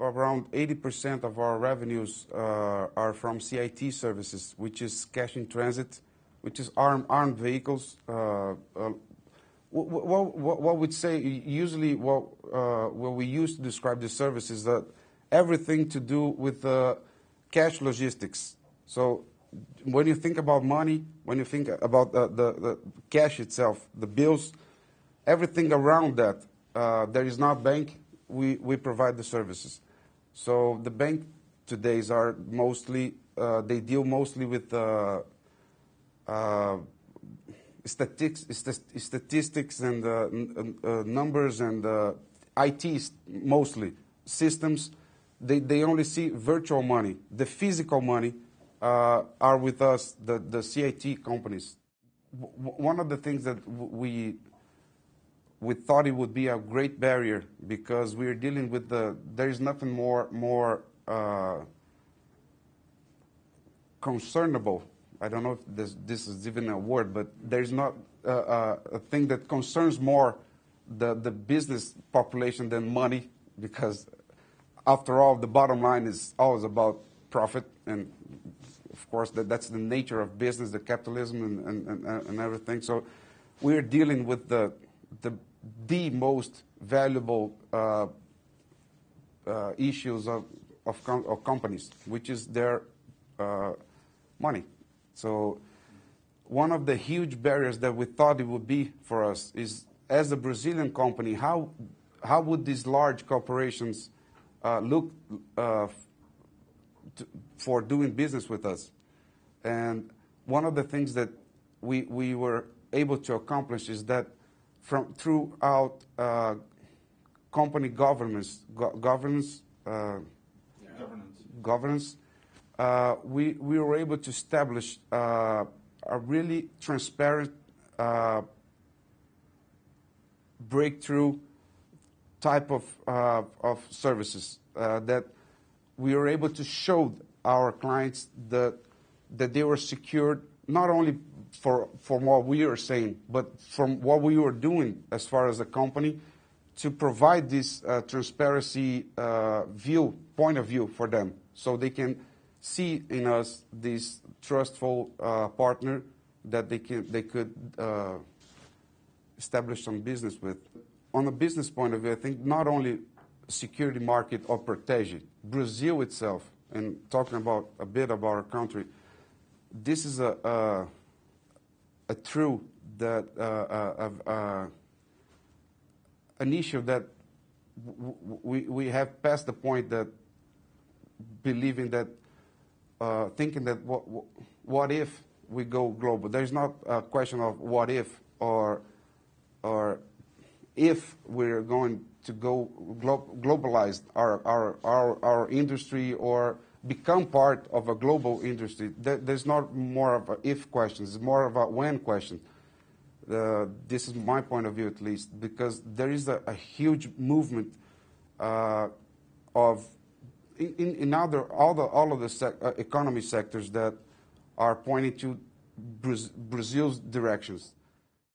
around 80% of our revenues uh, are from CIT services, which is cash in transit, which is armed vehicles. Uh, uh, what we'd say, usually what we use to describe the service is that everything to do with cash logistics. So when you think about money, when you think about the cash itself, the bills, everything around that. There is not bank, we we provide the services. So the bank today are mostly, uh, they deal mostly with uh, uh, statistics and numbers and IT mostly, systems. They they only see virtual money. The physical money are with us, the CIT companies. One of the things that we thought it would be a great barrier because we're dealing with the there is nothing more more uh, concernable. I don't know if this is even a word, but there's not uh, uh, a thing that concerns more the the business population than money, because after all, the bottom line is always about profit. And of course, that, that's the nature of business, the capitalism and and everything. So we're dealing with the, the most valuable uh, uh, issues of of companies, which is their uh, money. So one of the huge barriers that we thought it would be for us is, as a Brazilian company, how how would these large corporations look for doing business with us? And one of the things that we, we were able to accomplish is that throughout uh, company governance. Yeah. Governance, uh, we we were able to establish a really transparent breakthrough type of of services that we were able to show our clients that, that they were secured, not only from what we are saying, but from what we were doing as far as a company to provide this uh, transparency uh, view, point of view for them, so they can see in us this trustful uh, partner that they can they could establish some business with. On a business point of view, I think not only security market or Protege, Brazil itself, and talking about a bit about our country, this is a true that uh, uh, uh, an issue that we have passed the point that believing that thinking that what if we go global? There's not a question of what if or or if we're going to go globalize our industry or become part of a global industry. There's not more of a if question, it's more of a when question. Uh, this is my point of view at least, because there is a huge movement uh, of in other, all of the uh, economy sectors that are pointing to Brazil's directions.